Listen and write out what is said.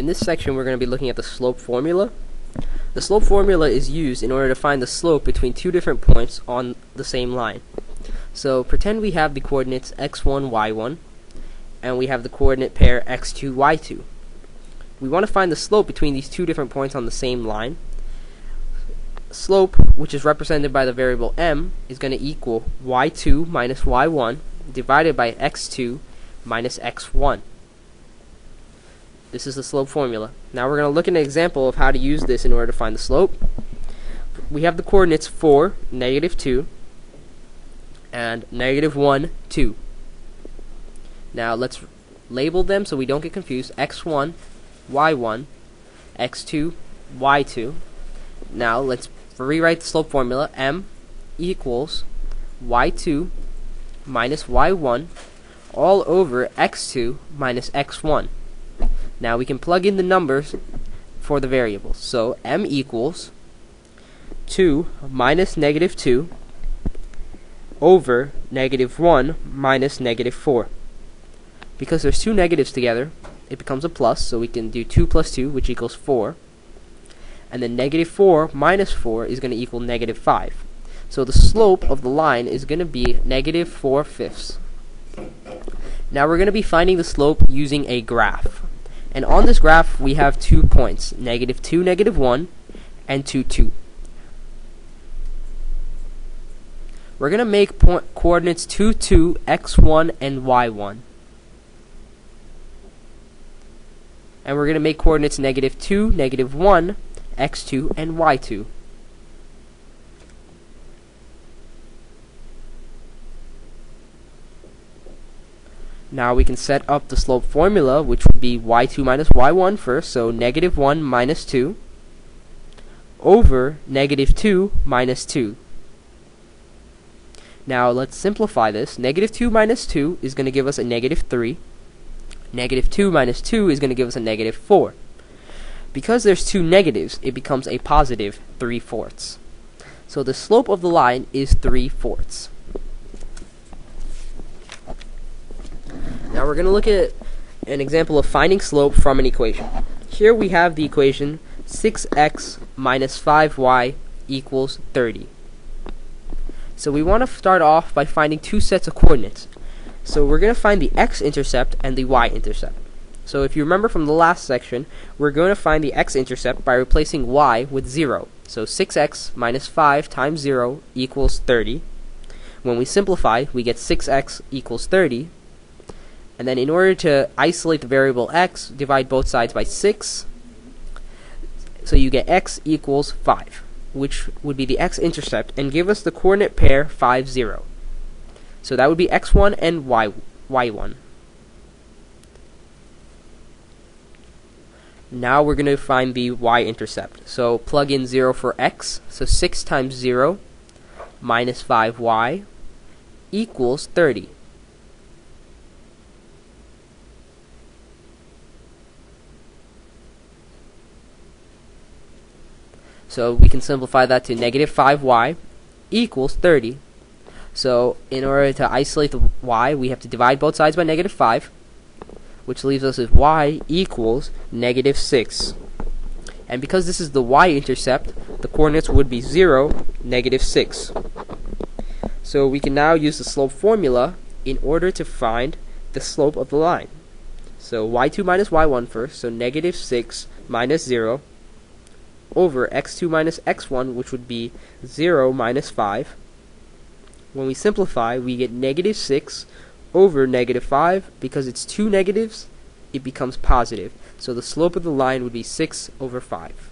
In this section, we're going to be looking at the slope formula. The slope formula is used in order to find the slope between two different points on the same line. So pretend we have the coordinates x1, y1, and we have the coordinate pair x2, y2. We want to find the slope between these two different points on the same line. Slope, which is represented by the variable m, is going to equal y2 minus y1 divided by x2 minus x1. This is the slope formula. Now we're going to look at an example of how to use this in order to find the slope. We have the coordinates 4, negative 2, and negative 1, 2. Now let's label them so we don't get confused. x1, y1, x2, y2. Now let's rewrite the slope formula. m equals y2 minus y1 all over x2 minus x1. Now we can plug in the numbers for the variables. So m equals 2 minus negative 2 over negative 1 minus negative 4. Because there's two negatives together, it becomes a plus, so we can do 2 plus 2, which equals 4. And then negative 4 minus 4 is going to equal negative 5. So the slope of the line is going to be negative 4 fifths. Now we're going to be finding the slope using a graph. And on this graph, we have two points, negative 2, negative 1, and 2, 2. We're going to make point coordinates 2, 2, x1, and y1. And we're going to make coordinates negative 2, negative 1, x2, and y2. Now we can set up the slope formula, which would be y2 minus y1 first, so negative 1 minus 2 over negative 2 minus 2. Now let's simplify this. Negative 2 minus 2 is going to give us a negative 3. Negative 2 minus 2 is going to give us a negative 4. Because there's two negatives, it becomes a positive 3 fourths. So the slope of the line is 3 fourths. We're going to look at an example of finding slope from an equation. Here we have the equation 6x minus 5y equals 30. So we want to start off by finding two sets of coordinates. So we're going to find the x-intercept and the y-intercept. So if you remember from the last section, we're going to find the x-intercept by replacing y with 0. So 6x minus 5 times 0 equals 30. When we simplify, we get 6x equals 30, and then in order to isolate the variable x, divide both sides by 6. So you get x equals 5, which would be the x-intercept, and give us the coordinate pair 5, 0. So that would be x1 and y, y1. Now we're going to find the y-intercept. So plug in 0 for x. So 6 times 0 minus 5y equals 30. So we can simplify that to negative 5y equals 30. So in order to isolate the y, we have to divide both sides by negative 5, which leaves us with y equals negative 6. And because this is the y-intercept, the coordinates would be 0, negative 6. So we can now use the slope formula in order to find the slope of the line. So y2 minus y1 first, so negative 6 minus 0 over x2 minus x1, which would be 0 minus 5. When we simplify, we get negative 6 over negative 5. Because it's two negatives, it becomes positive. So the slope of the line would be 6 over 5.